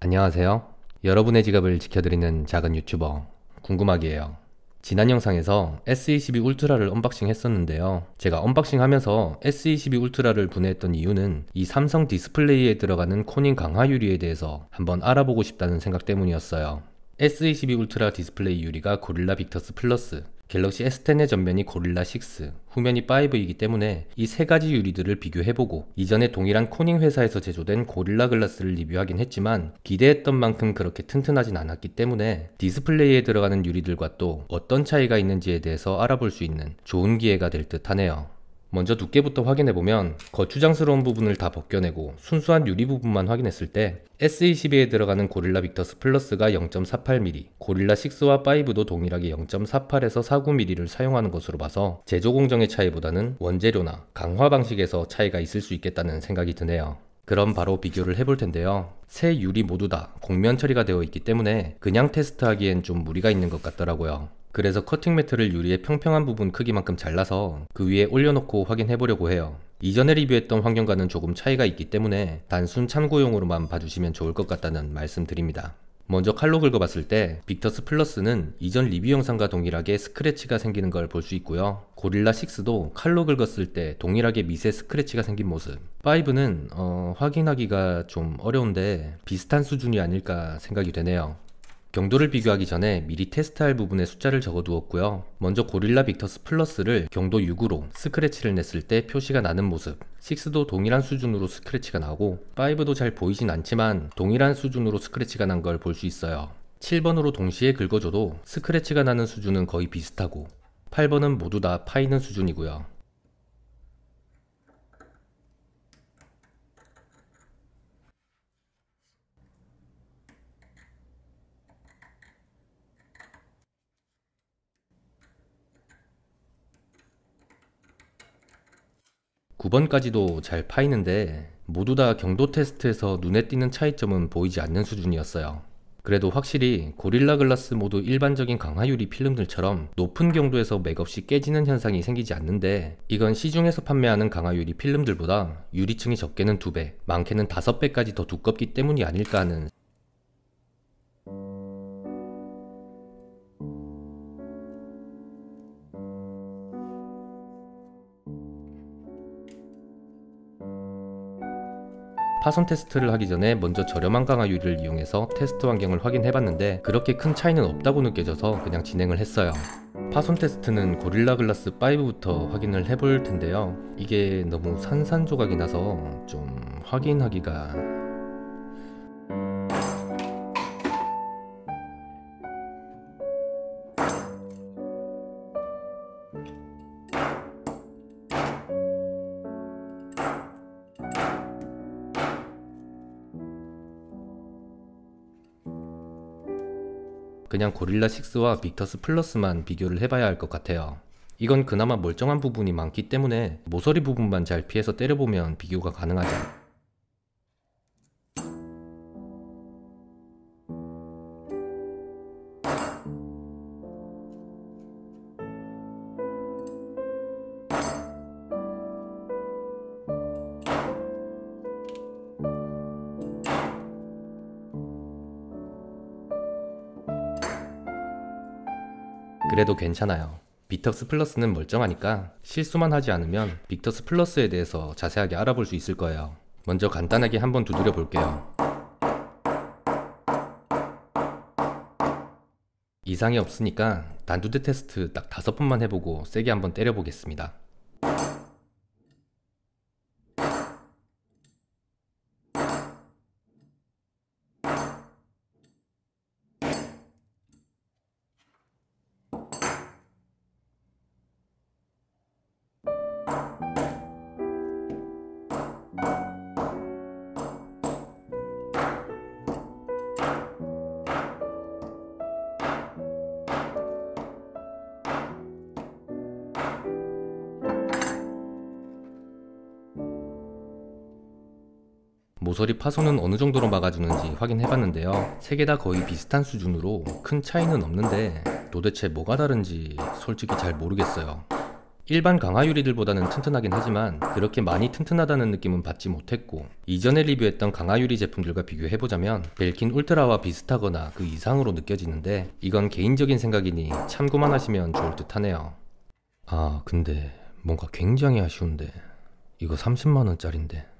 안녕하세요. 여러분의 지갑을 지켜드리는 작은 유튜버 궁금하기에요. 지난 영상에서 S22 Ultra를 unboxing 했었는데요. 제가 언박싱 하면서 S22 울트라를 분해했던 이유는 이 삼성 디스플레이에 들어가는 Corning 강화 유리에 대해서 한번 알아보고 싶다는 생각 때문이었어요. S22 Ultra 디스플레이 유리가 Gorilla Victus Plus, Galaxy S10의 전면이 Gorilla 6, 후면이 5이기 때문에 이 세 가지 유리들을 비교해보고 이전에 동일한 Corning 회사에서 제조된 Gorilla Glass를 리뷰하긴 했지만 기대했던 만큼 그렇게 튼튼하진 않았기 때문에 디스플레이에 들어가는 유리들과 또 어떤 차이가 있는지에 대해서 알아볼 수 있는 좋은 기회가 될 듯 하네요. 먼저 두께부터 확인해보면 거추장스러운 부분을 다 벗겨내고 순수한 유리 부분만 확인했을 때 S22에 들어가는 고릴라 빅터스 플러스가 0.48mm, 고릴라 6와 5도 동일하게 0.48에서 49mm를 사용하는 것으로 봐서 제조 공정의 차이보다는 원재료나 강화 방식에서 차이가 있을 수 있겠다는 생각이 드네요. 그럼 바로 비교를 해볼 텐데요. 세 유리 모두 다 곡면 처리가 되어 있기 때문에 그냥 테스트하기엔 좀 무리가 있는 것 같더라고요. 그래서 커팅 매트를 유리의 평평한 부분 크기만큼 잘라서 그 위에 올려놓고 확인해 보려고 해요. 이전에 리뷰했던 환경과는 조금 차이가 있기 때문에 단순 참고용으로만 봐주시면 좋을 것 같다는 말씀 드립니다. 먼저 칼로 긁어봤을 때 Victus Plus는 이전 리뷰 영상과 동일하게 스크래치가 생기는 걸 볼 수 있고요. Gorilla 6도 칼로 긁었을 때 동일하게 미세 스크래치가 생긴 모습. 5는 어, 확인하기가 좀 어려운데 비슷한 수준이 아닐까 생각이 되네요. 경도를 비교하기 전에 미리 테스트할 부분에 숫자를 적어두었고요. 먼저 Gorilla Victus Plus를 경도 6으로 스크래치를 냈을 때 표시가 나는 모습 6도 동일한 수준으로 스크래치가 나고 5도 잘 보이진 않지만 동일한 수준으로 스크래치가 난 걸 볼 수 있어요. 7번으로 동시에 긁어줘도 스크래치가 나는 수준은 거의 비슷하고 8번은 모두 다 파이는 수준이고요. 9번까지도 잘 파이는데 모두 다 경도 테스트에서 눈에 띄는 차이점은 보이지 않는 수준이었어요. 그래도 확실히 고릴라 글라스 모두 일반적인 강화유리 필름들처럼 높은 경도에서 맥없이 깨지는 현상이 생기지 않는데 이건 시중에서 판매하는 강화유리 필름들보다 유리층이 적게는 2배, 많게는 5배까지 더 두껍기 때문이 아닐까 하는 파손 테스트를 하기 전에 먼저 저렴한 강화유리를 이용해서 테스트 환경을 확인해봤는데 그렇게 큰 차이는 없다고 느껴져서 그냥 진행을 했어요. 파손 테스트는 고릴라 글라스 5부터 확인을 해볼 텐데요. 이게 너무 산산조각이 나서 좀 확인하기가 그냥 고릴라 6와 빅터스 플러스만 비교를 해봐야 할 것 같아요. 이건 그나마 멀쩡한 부분이 많기 때문에 모서리 부분만 잘 피해서 때려보면 비교가 가능하죠. 그래도 괜찮아요. 빅터스 플러스는 멀쩡하니까 실수만 하지 않으면 빅터스 플러스에 대해서 자세하게 알아볼 수 있을 거예요. 먼저 간단하게 한번 두드려 볼게요. 이상이 없으니까 단두대 테스트 딱 다섯 번만 해보고 세게 한번 때려 보겠습니다. 모서리 파손은 어느 정도로 막아주는지 확인해봤는데요. 세 개 다 거의 비슷한 수준으로 큰 차이는 없는데 도대체 뭐가 다른지 솔직히 잘 모르겠어요. 일반 강화 유리들보다는 튼튼하긴 하지만 그렇게 많이 튼튼하다는 느낌은 받지 못했고 이전에 리뷰했던 강화 유리 제품들과 비교해보자면 벨킨 울트라와 비슷하거나 그 이상으로 느껴지는데 이건 개인적인 생각이니 참고만 하시면 좋을 듯 하네요 아 근데 뭔가 굉장히 아쉬운데 이거 30만원짜린데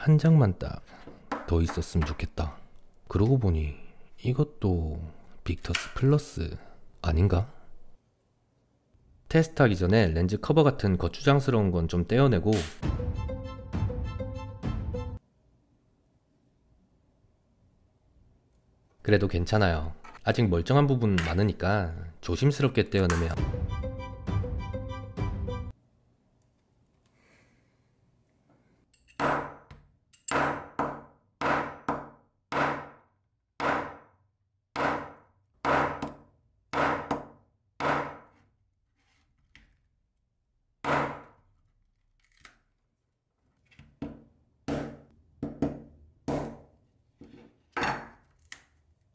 한 장만 딱 더 있었으면 좋겠다 그러고 보니 이것도 빅터스 플러스 아닌가? 테스트하기 전에 렌즈 커버 같은 거추장스러운 건 좀 떼어내고 그래도 괜찮아요. 아직 멀쩡한 부분 많으니까 조심스럽게 떼어내면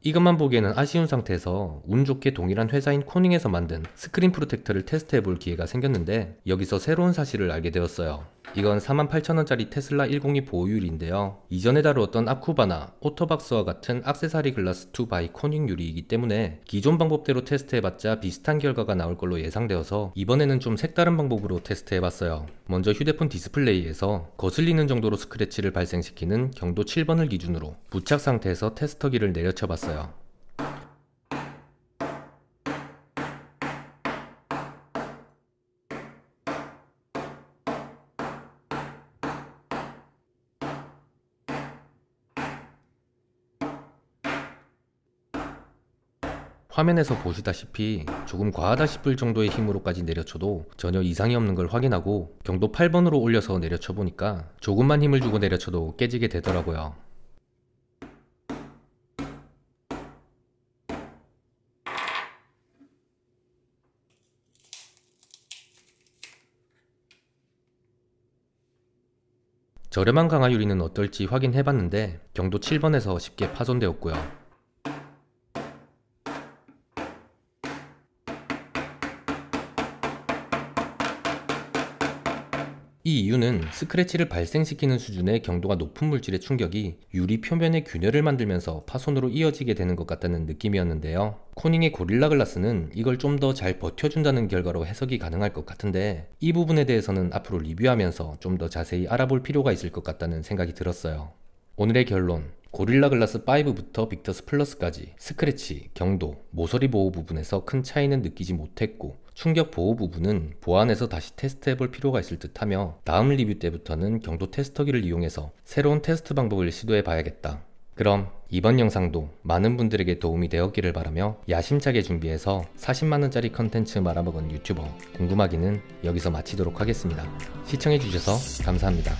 이것만 보기에는 아쉬운 상태에서 운 좋게 동일한 회사인 Corning에서 만든 screen protector를 테스트해 볼 기회가 생겼는데 여기서 새로운 사실을 알게 되었어요. 이건 48,000원짜리 테슬라 102 보호유리인데요. 이전에 다루었던 아쿠바나 오토박스와 같은 Accessory Glass 2 by Corning 유리이기 때문에 기존 방법대로 테스트해봤자 비슷한 결과가 나올 걸로 예상되어서 이번에는 좀 색다른 방법으로 테스트해봤어요. 먼저 휴대폰 디스플레이에서 거슬리는 정도로 스크래치를 발생시키는 경도 7번을 기준으로 부착 상태에서 테스터기를 내려쳐봤어요. 화면에서 보시다시피 조금 과하다 싶을 정도의 힘으로까지 내려쳐도 전혀 이상이 없는 걸 확인하고 경도 8번으로 올려서 내려쳐 보니까 조금만 힘을 주고 내려쳐도 깨지게 되더라고요. 저렴한 강화 유리는 어떨지 확인해봤는데 경도 7번에서 쉽게 파손되었고요. 이 이유는 스크래치를 발생시키는 수준의 경도가 높은 물질의 충격이 유리 표면의 균열을 만들면서 파손으로 이어지게 되는 것 같다는 느낌이었는데요. Corning의 Gorilla Glass는 이걸 좀 더 잘 버텨준다는 결과로 해석이 가능할 것 같은데 이 부분에 대해서는 앞으로 리뷰하면서 좀 더 자세히 알아볼 필요가 있을 것 같다는 생각이 들었어요. 오늘의 결론 Gorilla Glass 5부터 Victus Plus까지 스크래치, 경도, 모서리 보호 부분에서 큰 차이는 느끼지 못했고 충격 보호 부분은 보완해서 다시 테스트해 볼 필요가 있을 듯 하며 다음 리뷰 때부터는 경도 테스터기를 이용해서 새로운 테스트 방법을 시도해 봐야겠다. 그럼 이번 영상도 많은 분들에게 도움이 되었기를 바라며 야심차게 준비해서 40만원짜리 컨텐츠 말아먹은 유튜버 궁금하기는 여기서 마치도록 하겠습니다. 시청해주셔서 감사합니다.